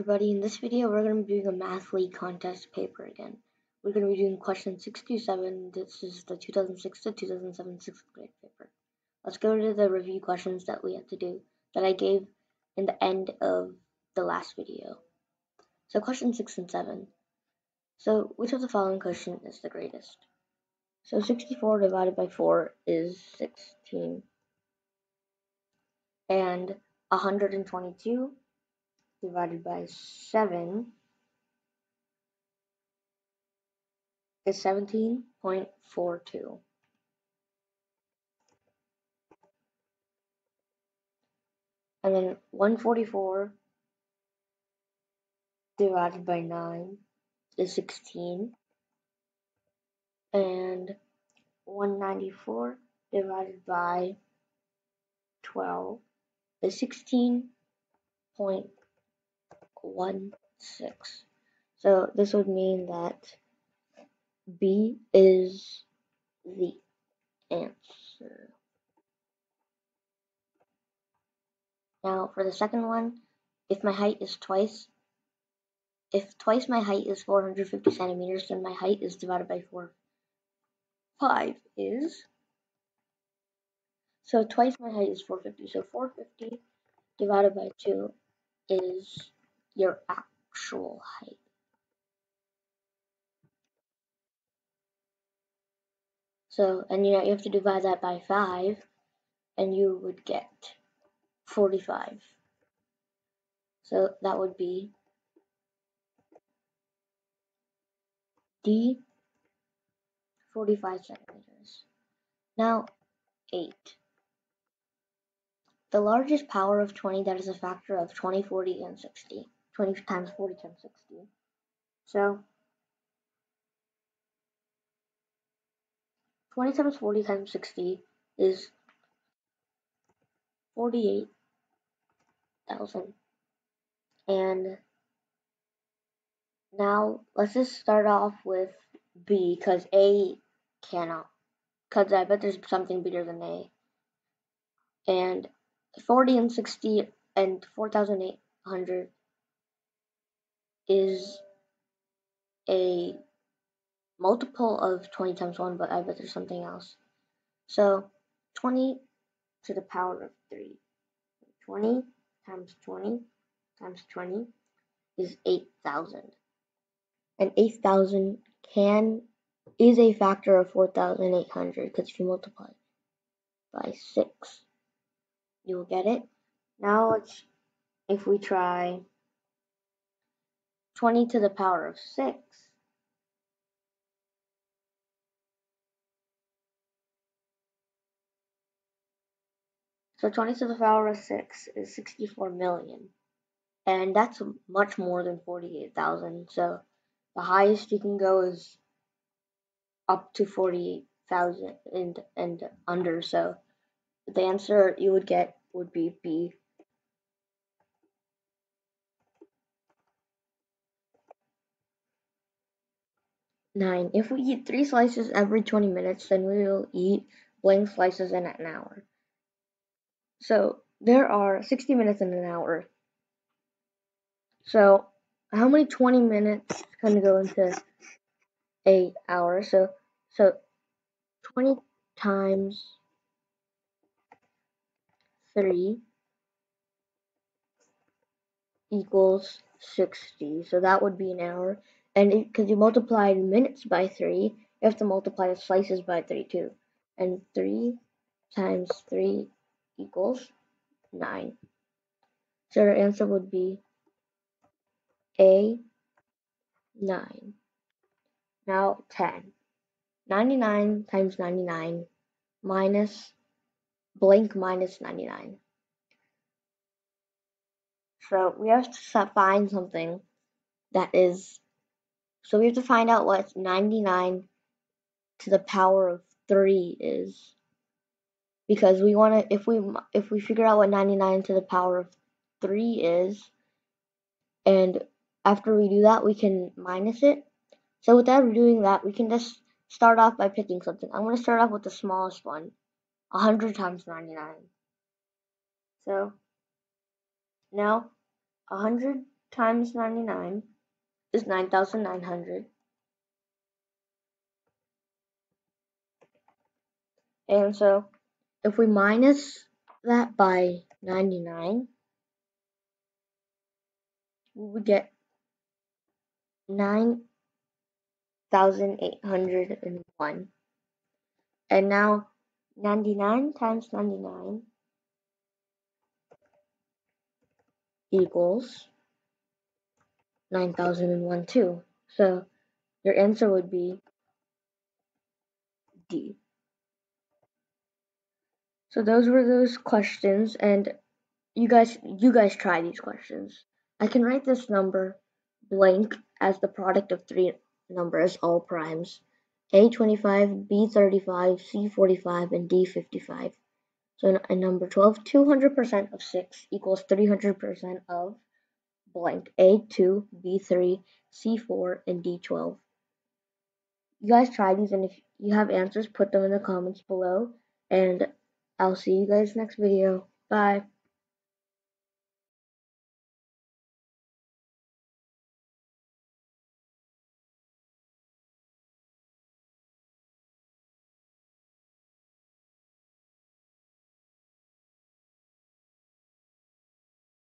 everybody, in this video we're going to be doing a Math League contest paper again. We're going to be doing question 67, this is the 2006 to 2007 6th grade paper. Let's go to the review questions that we have to do, that I gave in the end of the last video. So question 6 and 7. So which of the following question is the greatest? So 64 divided by 4 is 16. And 122 divided by 7 is 17.42. And then 144 divided by 9 is 16. And 194 divided by 12 is 16.3. 1, 6. So this would mean that B is the answer. Now for the second one, if my height is twice, if twice my height is 450 centimeters, then my height is divided by 4. 5 is, so twice my height is 450, so 450 divided by 2 is your actual height. So, and you know, you have to divide that by 5, and you would get 45. So that would be D 45 centimeters. Now, 8. The largest power of 20 that is a factor of 20, 40, and 60. 20 times 40 times 60. So 20 times 40 times 60 is 48,000. And now let's just start off with B because A cannot. Because I bet there's something bigger than A. And 40 and 60 and 4,800 is a multiple of 20 times 1, but I bet there's something else. So 20 to the power of 3. 20 times 20 times 20 is 8,000. And 8,000 can is a factor of 4,800 because if you multiply by 6, you will get it. Now let's, if we try 20 to the power of 6. So 20 to the power of 6 is 64 million. And that's much more than 48,000. So the highest you can go is up to 48,000 and, and under. So the answer you would get would be B. 9. If we eat 3 slices every 20 minutes, then we will eat blank slices in an hour. So there are 60 minutes in an hour. So how many 20 minutes can go into 8 hours? So so 20 times 3 equals 60. So that would be an hour. And because you multiplied minutes by 3, you have to multiply the slices by 3 too. And 3 times 3 equals 9. So our answer would be A, 9. Now 10. 99 times 99 minus blank minus 99. So we have to find something that is so we have to find out what 99 to the power of 3 is. Because we want to, if we, if we figure out what 99 to the power of 3 is, and after we do that, we can minus it. So without doing that, we can just start off by picking something. I'm going to start off with the smallest one, 100 times 99. So now 100 times 99 is 9,900. And so if we minus that by 99, we would get 9,801. And now 99 times 99 equals 9001 too. So your answer would be D. So those were those questions and you guys you guys try these questions. I can write this number blank as the product of three numbers, all primes. A25, B35, C45, and D55. So in, number 12, 200% of 6 equals 300% of blank A2, B3, C4, and D12. You guys try these, and if you have answers, put them in the comments below. And I'll see you guys next video. Bye.